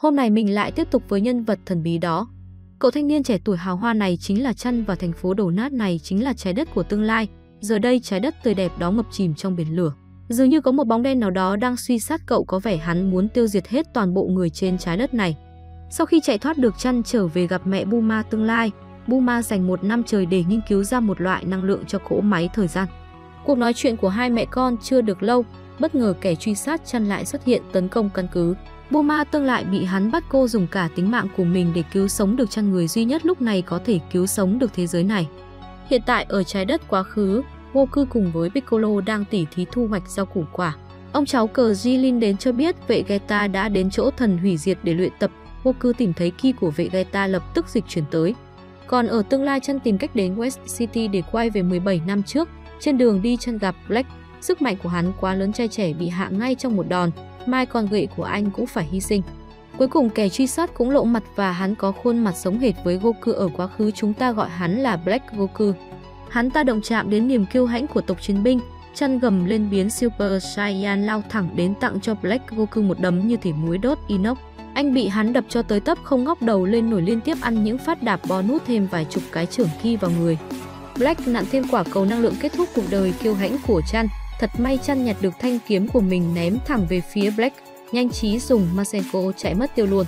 Hôm nay mình lại tiếp tục với nhân vật thần bí đó. Cậu thanh niên trẻ tuổi hào hoa này chính là chân và thành phố đổ nát này chính là trái đất của tương lai. Giờ đây trái đất tươi đẹp đó ngập chìm trong biển lửa. Dường như có một bóng đen nào đó đang suy sát cậu có vẻ hắn muốn tiêu diệt hết toàn bộ người trên trái đất này. Sau khi chạy thoát được chăn trở về gặp mẹ Buma tương lai, Buma dành một năm trời để nghiên cứu ra một loại năng lượng cho cỗ máy thời gian. Cuộc nói chuyện của hai mẹ con chưa được lâu, bất ngờ kẻ truy sát chăn lại xuất hiện tấn công căn cứ. Buma tương lại bị hắn bắt cô dùng cả tính mạng của mình để cứu sống được chăn người duy nhất lúc này có thể cứu sống được thế giới này. Hiện tại ở trái đất quá khứ, Goku cùng với Piccolo đang tỉ thí thu hoạch rau củ quả. Ông cháu cờ Jilin đến cho biết vệ Geta đã đến chỗ thần hủy diệt để luyện tập. Goku tìm thấy ki của vệ Geta lập tức dịch chuyển tới. Còn ở tương lai chân tìm cách đến West City để quay về 17 năm trước, trên đường đi chân gặp Black, sức mạnh của hắn quá lớn trai trẻ bị hạ ngay trong một đòn, mai con gậy của anh cũng phải hy sinh. Cuối cùng kẻ truy sát cũng lộ mặt và hắn có khuôn mặt giống hệt với Goku ở quá khứ chúng ta gọi hắn là Black Goku. Hắn ta động chạm đến niềm kiêu hãnh của tộc chiến binh, chân gầm lên biến Super Saiyan lao thẳng đến tặng cho Black Goku một đấm như thể muối đốt inox. Anh bị hắn đập cho tới tấp không ngóc đầu lên nổi liên tiếp ăn những phát đạp bonus thêm vài chục cái trưởng khi vào người. Black nặn thêm quả cầu năng lượng kết thúc cuộc đời kiêu hãnh của Chan. Thật may chăn nhặt được thanh kiếm của mình ném thẳng về phía Black, nhanh trí dùng Masenko chạy mất tiêu luôn.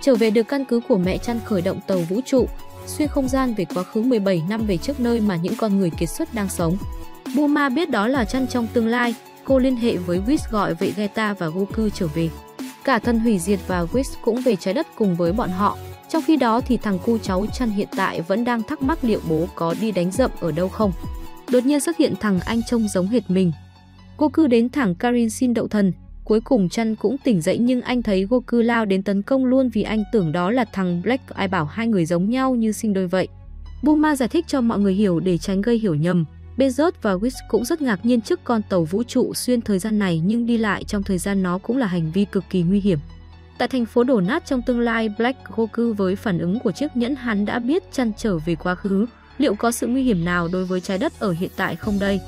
Trở về được căn cứ của mẹ chăn khởi động tàu vũ trụ, xuyên không gian về quá khứ 17 năm về trước nơi mà những con người kiệt xuất đang sống. Buma biết đó là chăn trong tương lai, cô liên hệ với Whis gọi vệ Geta và Goku trở về. Cả thân hủy diệt và Whis cũng về trái đất cùng với bọn họ. Trong khi đó thì thằng cu cháu chăn hiện tại vẫn đang thắc mắc liệu bố có đi đánh rậm ở đâu không. Đột nhiên xuất hiện thằng anh trông giống hệt mình. Goku đến thẳng Karin xin đậu thần. Cuối cùng chăn cũng tỉnh dậy nhưng anh thấy Goku lao đến tấn công luôn vì anh tưởng đó là thằng Black ai bảo hai người giống nhau như sinh đôi vậy. Buma giải thích cho mọi người hiểu để tránh gây hiểu nhầm. Bezos và Whis cũng rất ngạc nhiên trước con tàu vũ trụ xuyên thời gian này nhưng đi lại trong thời gian nó cũng là hành vi cực kỳ nguy hiểm. Tại thành phố đổ nát trong tương lai, Black Goku với phản ứng của chiếc nhẫn hắn đã biết chăn trở về quá khứ. Liệu có sự nguy hiểm nào đối với trái đất ở hiện tại không đây?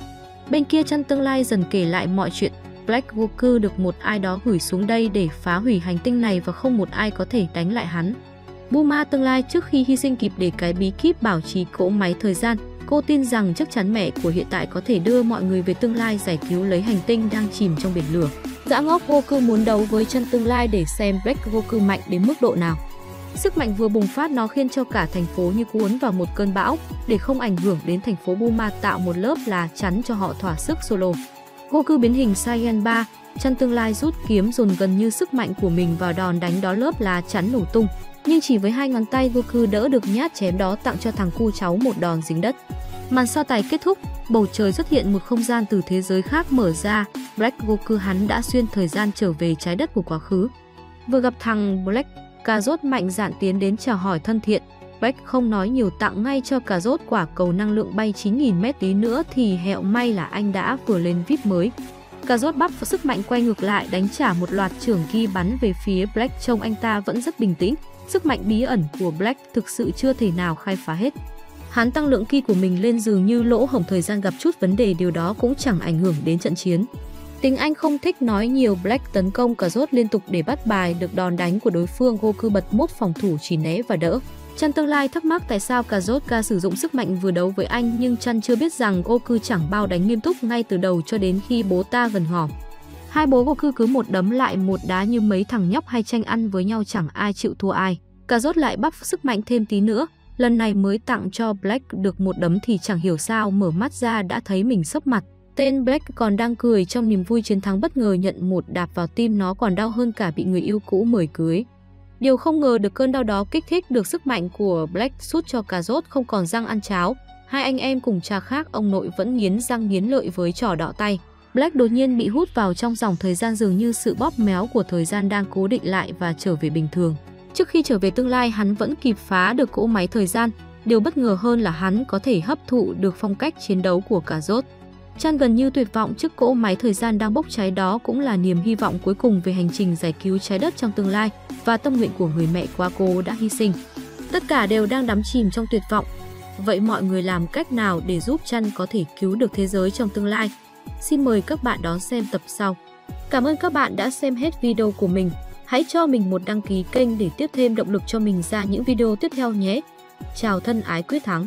Bên kia chăn tương lai dần kể lại mọi chuyện. Black Goku được một ai đó gửi xuống đây để phá hủy hành tinh này và không một ai có thể đánh lại hắn. Buma tương lai trước khi hy sinh kịp để cái bí kíp bảo trì cỗ máy thời gian, cô tin rằng chắc chắn mẹ của hiện tại có thể đưa mọi người về tương lai giải cứu lấy hành tinh đang chìm trong biển lửa. Dã ngốc Goku muốn đấu với chân tương lai để xem Black Goku mạnh đến mức độ nào. Sức mạnh vừa bùng phát nó khiến cho cả thành phố như cuốn vào một cơn bão, để không ảnh hưởng đến thành phố Buma tạo một lớp là chắn cho họ thỏa sức solo. Goku biến hình Saiyan 3, chân tương lai rút kiếm dồn gần như sức mạnh của mình vào đòn đánh đó lớp là chắn nổ tung. Nhưng chỉ với hai ngón tay Goku đỡ được nhát chém đó tặng cho thằng cu cháu một đòn dính đất. Màn so tài kết thúc, bầu trời xuất hiện một không gian từ thế giới khác mở ra, Black Goku hắn đã xuyên thời gian trở về trái đất của quá khứ. Vừa gặp thằng Black, cà rốt mạnh dạn tiến đến chào hỏi thân thiện. Black không nói nhiều tặng ngay cho cà rốt quả cầu năng lượng bay 9.000 mét tí nữa thì hẹo may là anh đã vừa lên VIP mới. Cà rốt bắp sức mạnh quay ngược lại đánh trả một loạt trưởng ghi bắn về phía Black trông anh ta vẫn rất bình tĩnh. Sức mạnh bí ẩn của Black thực sự chưa thể nào khai phá hết. Hắn tăng lượng ki của mình lên dường như lỗ hổng thời gian gặp chút vấn đề, điều đó cũng chẳng ảnh hưởng đến trận chiến. Tính Anh không thích nói nhiều Black tấn công cả rốt liên tục để bắt bài được đòn đánh của đối phương Goku bật mốt phòng thủ chỉ né và đỡ. Chan tương lai thắc mắc tại sao cả rốt ca sử dụng sức mạnh vừa đấu với anh nhưng Chan chưa biết rằng Goku chẳng bao đánh nghiêm túc ngay từ đầu cho đến khi bố ta gần hòm. Hai bố Goku cứ một đấm lại một đá như mấy thằng nhóc hay tranh ăn với nhau chẳng ai chịu thua ai. Cả rốt lại bắp sức mạnh thêm tí nữa, lần này mới tặng cho Black được một đấm thì chẳng hiểu sao mở mắt ra đã thấy mình sấp mặt. Tên Black còn đang cười trong niềm vui chiến thắng bất ngờ nhận một đạp vào tim nó còn đau hơn cả bị người yêu cũ mời cưới. Điều không ngờ được cơn đau đó kích thích được sức mạnh của Black sút cho cà rốt không còn răng ăn cháo. Hai anh em cùng cha khác ông nội vẫn nghiến răng nghiến lợi với trò đỏ tay. Black đột nhiên bị hút vào trong dòng thời gian dường như sự bóp méo của thời gian đang cố định lại và trở về bình thường. Trước khi trở về tương lai hắn vẫn kịp phá được cỗ máy thời gian, điều bất ngờ hơn là hắn có thể hấp thụ được phong cách chiến đấu của cà rốt. Chan gần như tuyệt vọng trước cỗ máy thời gian đang bốc cháy đó cũng là niềm hy vọng cuối cùng về hành trình giải cứu trái đất trong tương lai và tâm nguyện của người mẹ qua cô đã hy sinh. Tất cả đều đang đắm chìm trong tuyệt vọng. Vậy mọi người làm cách nào để giúp Chan có thể cứu được thế giới trong tương lai? Xin mời các bạn đón xem tập sau. Cảm ơn các bạn đã xem hết video của mình. Hãy cho mình một đăng ký kênh để tiếp thêm động lực cho mình ra những video tiếp theo nhé. Chào thân ái quyết thắng.